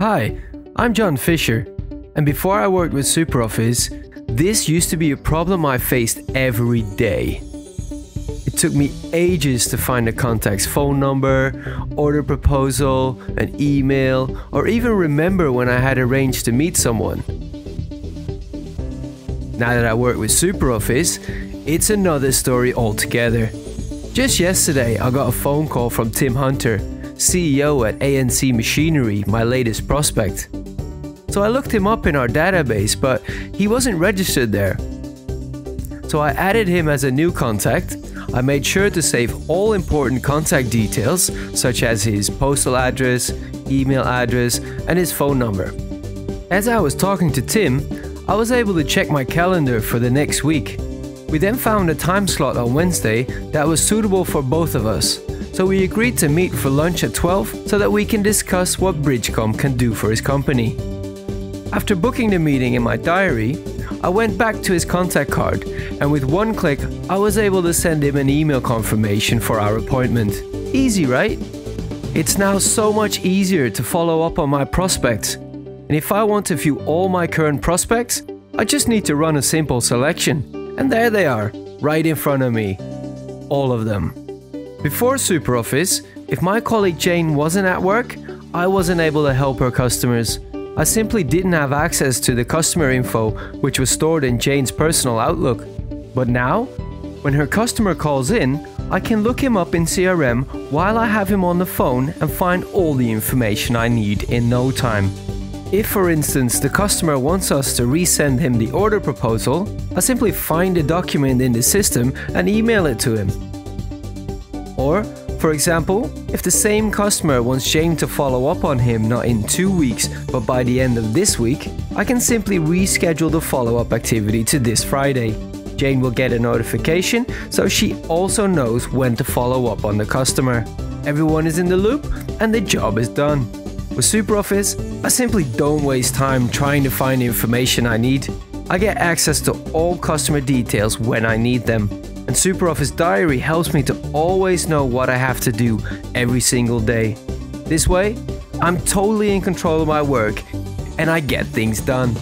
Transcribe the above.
Hi, I'm John Fisher, and before I worked with SuperOffice, this used to be a problem I faced every day. It took me ages to find a contact's phone number, order proposal, an email, or even remember when I had arranged to meet someone. Now that I work with SuperOffice, it's another story altogether. Just yesterday, I got a phone call from Tim Hunter, CEO at ANC Machinery, my latest prospect. So I looked him up in our database, but he wasn't registered there. So I added him as a new contact. I made sure to save all important contact details, such as his postal address, email address, and his phone number. As I was talking to Tim, I was able to check my calendar for the next week. We then found a time slot on Wednesday that was suitable for both of us, so we agreed to meet for lunch at 12 so that we can discuss what Bridgecom can do for his company. After booking the meeting in my diary, I went back to his contact card and with one click I was able to send him an email confirmation for our appointment. Easy, right? It's now so much easier to follow up on my prospects and if I want to view all my current prospects, I just need to run a simple selection. And there they are, right in front of me. All of them. Before SuperOffice, if my colleague Jane wasn't at work, I wasn't able to help her customers. I simply didn't have access to the customer info, which was stored in Jane's personal Outlook. But now, when her customer calls in, I can look him up in CRM while I have him on the phone and find all the information I need in no time. If, for instance, the customer wants us to resend him the order proposal, I simply find the document in the system and email it to him. Or, for example, if the same customer wants Jane to follow up on him not in two weeks but by the end of this week, I can simply reschedule the follow up activity to this Friday. Jane will get a notification so she also knows when to follow up on the customer. Everyone is in the loop and the job is done. With SuperOffice, I simply don't waste time trying to find the information I need. I get access to all customer details when I need them. And SuperOffice Diary helps me to always know what I have to do every single day. This way, I'm totally in control of my work and I get things done.